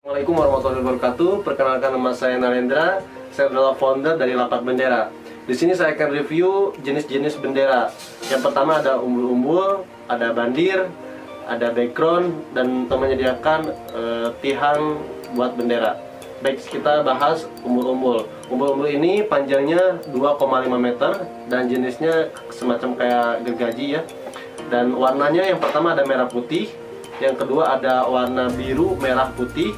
Assalamualaikum warahmatullahi wabarakatuh. Perkenalkan nama saya Narendra. Saya adalah founder dari Lapak Bendera. Di sini saya akan review jenis-jenis bendera. Yang pertama ada umbul-umbul, ada bandir, ada background, dan kita menyediakan eh, tihang buat bendera. Baik, kita bahas umbul-umbul. Umbul-umbul ini panjangnya 2,5 meter dan jenisnya semacam kayak gergaji ya. Dan warnanya yang pertama ada merah putih, yang kedua ada warna biru, merah putih,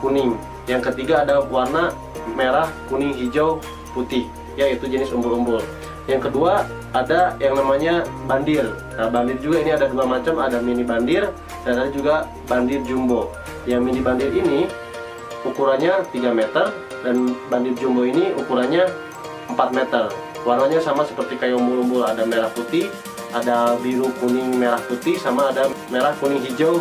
kuning. Yang ketiga ada warna merah, kuning, hijau, putih, yaitu jenis umbul-umbul. Yang kedua ada yang namanya bandir. Nah, bandir juga ini ada dua macam, ada mini bandir dan ada juga bandir jumbo. Yang mini bandir ini ukurannya 3 meter dan bandir jumbo ini ukurannya 4 meter. Warnanya sama seperti kayak umbul-umbul, ada merah putih, ada biru, kuning, merah putih, sama ada merah, kuning, hijau,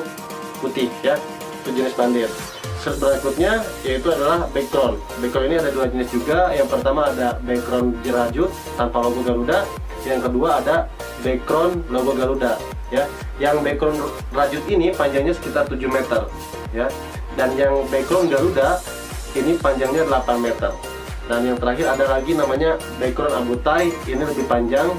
putih ya. Itu jenis bandir. Berikutnya yaitu adalah background. Background ini ada dua jenis juga. Yang pertama ada background jerajut tanpa logo Garuda. Yang kedua ada background logo Garuda. Ya, yang background rajut ini panjangnya sekitar 7 meter. Ya, dan yang background Garuda ini panjangnya 8 meter. Dan yang terakhir ada lagi namanya background abutai. Ini lebih panjang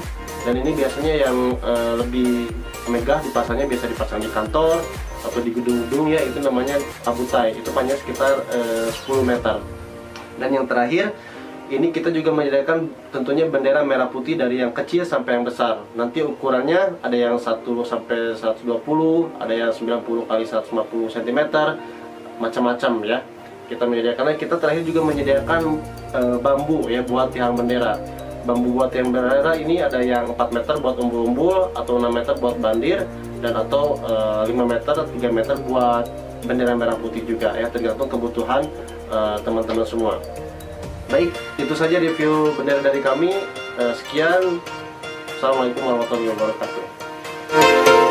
dan ini biasanya yang uh, lebih megah dipasangnya biasa dipasang di kantor atau di gedung-gedung ya itu namanya abutai itu panjang sekitar uh, 10 meter. Dan yang terakhir ini kita juga menyediakan tentunya bendera merah putih dari yang kecil sampai yang besar. Nanti ukurannya ada yang 1 sampai 120 ada yang 90 kali 150 cm macam-macam ya. Kita menyediakan kita terakhir juga menyediakan uh, bambu ya buat tiang bendera. Bambu buat yang bendera ini ada yang 4 meter buat umbul-umbul atau 6 meter buat bandir dan atau e, eh, 5 meter 3 meter buat bendera merah putih juga ya tergantung kebutuhan eh, teman-teman e, semua. Baik itu saja review bendera dari kami. E, sekian. Assalamualaikum warahmatullahi wabarakatuh